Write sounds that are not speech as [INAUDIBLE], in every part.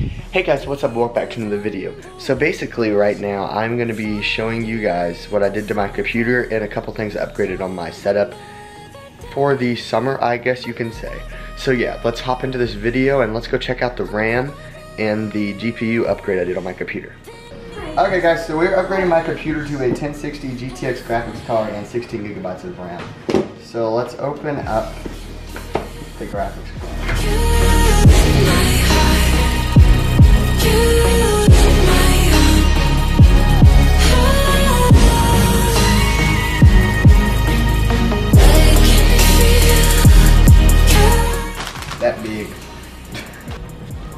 Hey guys, what's up? Welcome back to another video. So basically right now, I'm gonna be showing you guys what I did to my computer and a couple things I upgraded on my setup for the summer, I guess you can say. So yeah, let's hop into this video and let's go check out the RAM and the GPU upgrade I did on my computer. Okay guys, so we're upgrading my computer to a 1060 GTX graphics card and 16 gigabytes of RAM. So let's open up the graphics card. That big. [LAUGHS]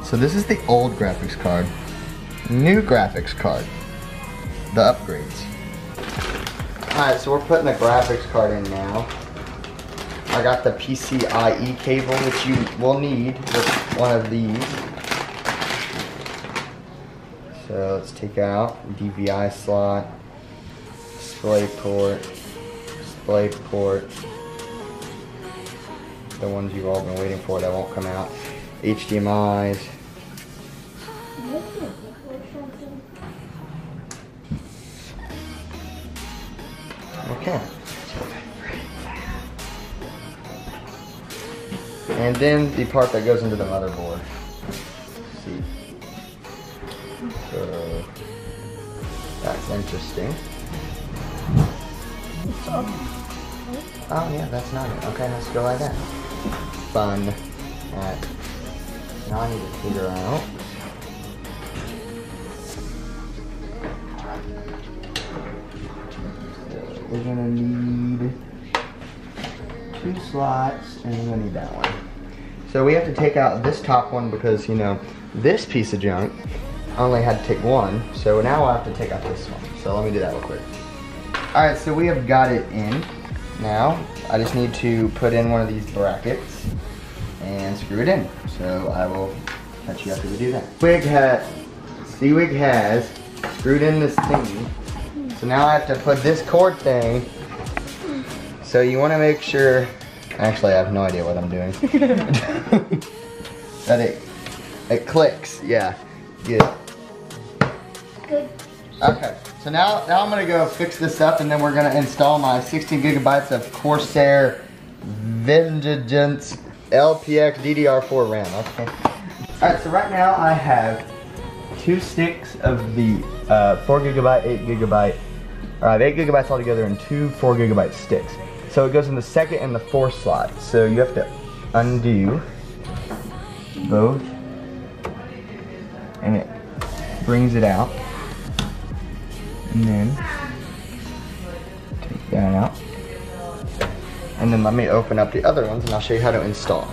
So this is the old graphics card. New graphics card. The upgrades. Alright, so we're putting the graphics card in now. I got the PCIe cable, which you will need with one of these. So let's take out DVI slot, display port, display port, the ones you've all been waiting for that won't come out, HDMI's, Okay. And then the part that goes into the motherboard. Let's see. So that's interesting. Oh yeah, that's not it. Okay, let's go like that. Fun. Alright. Now I need to figure out. We're gonna need two slots and we're gonna need that one. So we have to take out this top one because, you know, this piece of junk only had to take one. So now I have to take out this one. So let me do that real quick. All right, so we have got it in. Now, I just need to put in one of these brackets and screw it in. So I will catch you after we do that. Wig has, CWIG has screwed in this thingy. So now I have to put this cord thing. So you wanna make sure, actually I have no idea what I'm doing. [LAUGHS] [LAUGHS] that it, it clicks, yeah, good. Good. Okay, so now, now I'm gonna go fix this up and then we're gonna install my 16 gigabytes of Corsair Vengeance LPX DDR4 RAM, okay? Alright, so right now I have two sticks of the uh, 4 gigabyte, 8 gigabyte, or I have 8 gigabytes altogether and two 4 gigabyte sticks. So it goes in the second and the fourth slot. So you have to undo both and it brings it out. And then take that out. And then let me open up the other ones and I'll show you how to install.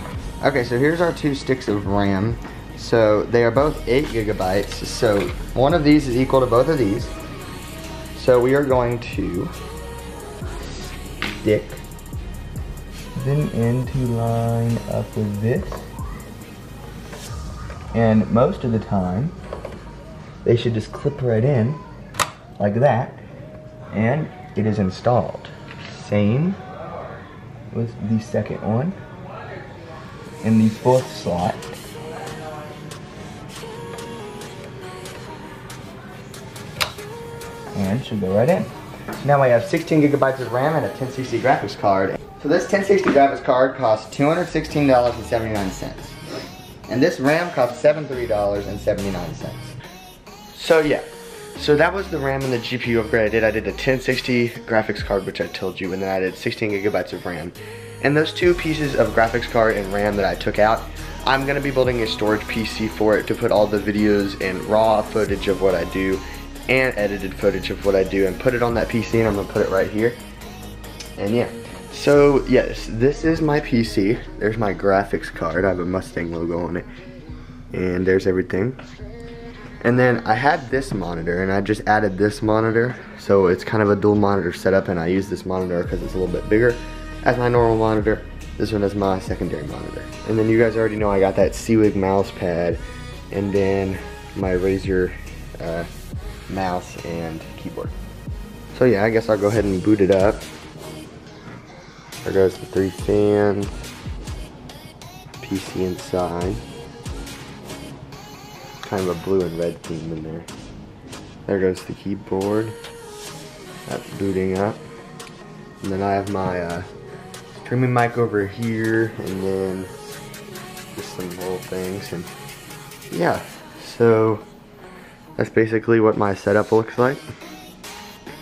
Okay, so here's our two sticks of RAM. So they are both eight gigabytes. So one of these is equal to both of these. So we are going to stick them into line up with this. And most of the time, they should just clip right in like that and it is installed. Same with the second one in the fourth slot. And should go right in. So now I have 16 gigabytes of RAM and a 1060 graphics card. So this 1060 graphics card costs $216.79. And this RAM costs $73.79. So yeah, so that was the RAM and the GPU upgrade I did. I did a 1060 graphics card, which I told you, and then I did 16 gigabytes of RAM. And those two pieces of graphics card and RAM that I took out, I'm gonna be building a storage PC for it to put all the videos and raw footage of what I do and edited footage of what I do and put it on that PC and I'm gonna put it right here. And yeah, so yes, this is my PC. There's my graphics card. I have a Mustang logo on it. And there's everything. And then I had this monitor and I just added this monitor. So it's kind of a dual monitor setup and I use this monitor because it's a little bit bigger as my normal monitor. This one is my secondary monitor. And then you guys already know I got that CWIG mouse pad and then my Razer uh, mouse and keyboard. So yeah, I guess I'll go ahead and boot it up. There goes the three fans, PC inside. Kind of a blue and red theme in there. There goes the keyboard. That's booting up. And then I have my uh, streaming mic over here, and then just some little things, and yeah. So that's basically what my setup looks like.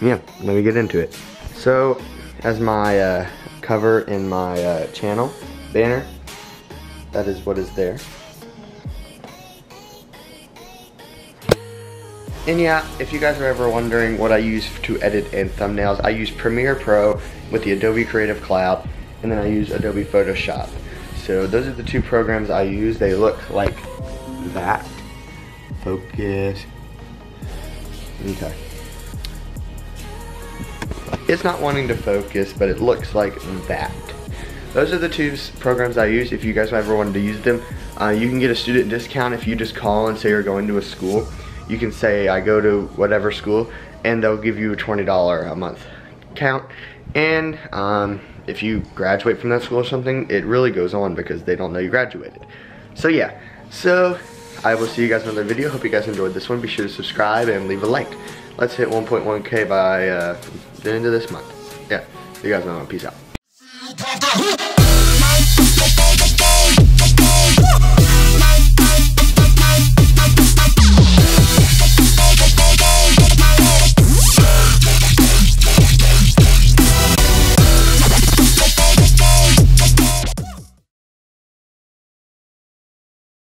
Yeah, let me get into it. So as my uh, cover in my uh, channel banner, that is what is there. And yeah, if you guys are ever wondering what I use to edit in thumbnails, I use Premiere Pro with the Adobe Creative Cloud, and then I use Adobe Photoshop. So those are the two programs I use. They look like that. Focus. Okay. It's not wanting to focus, but it looks like that. Those are the two programs I use. If you guys ever wanted to use them, uh, you can get a student discount if you just call and say you're going to a school you can say I go to whatever school and they'll give you a $20 a month count. And um, if you graduate from that school or something it really goes on because they don't know you graduated. So yeah. So I will see you guys in another video. Hope you guys enjoyed this one. Be sure to subscribe and leave a like. Let's hit 1.1k by uh, the end of this month. Yeah. You guys know peace out